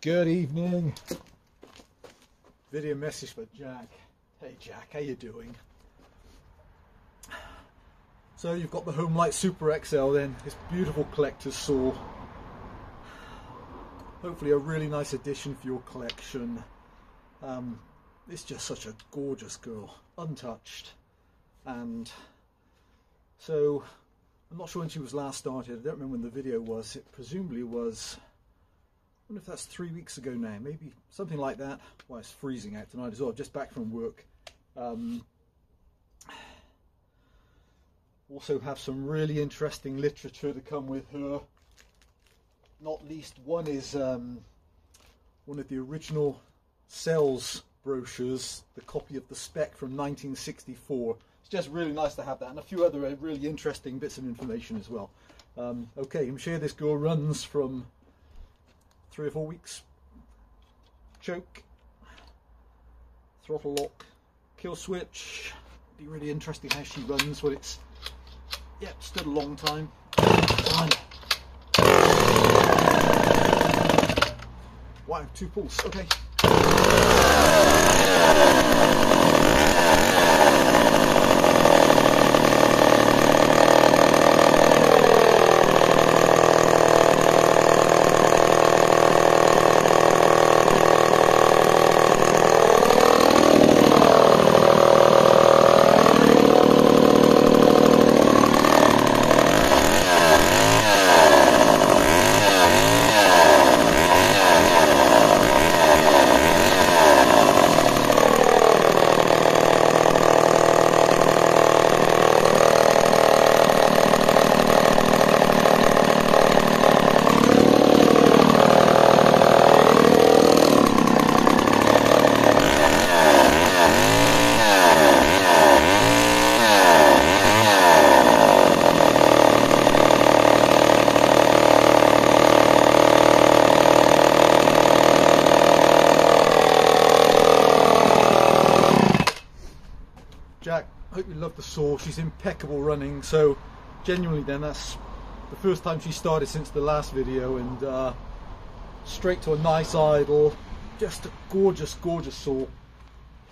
Good evening. Video message for Jack. Hey Jack, how you doing? So you've got the Homelite Super XL then, this beautiful collector's saw. Hopefully a really nice addition for your collection. Um, it's just such a gorgeous girl, untouched. And so I'm not sure when she was last started. I don't remember when the video was. It presumably was wonder if that's three weeks ago now, maybe something like that. Well, it's freezing out tonight as well, just back from work. Um, also have some really interesting literature to come with her. Not least one is um, one of the original Sells brochures, the copy of the spec from 1964. It's just really nice to have that and a few other really interesting bits of information as well. Um, okay, I'm sure this girl runs from three or four weeks. Choke, throttle lock, kill switch. Be really interesting how she runs. Well, it's yeah, stood a long time. Fine. Wow, two pulls. Okay. Jack, hope you love the saw. She's impeccable running. So, genuinely, then that's the first time she started since the last video, and uh, straight to a nice idle. Just a gorgeous, gorgeous saw.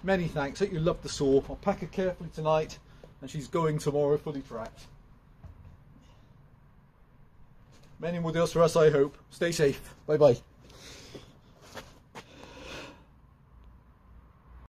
Many thanks. Hope you love the saw. I'll pack her carefully tonight, and she's going tomorrow fully tracked. Many more deals for us, I hope. Stay safe. Bye bye.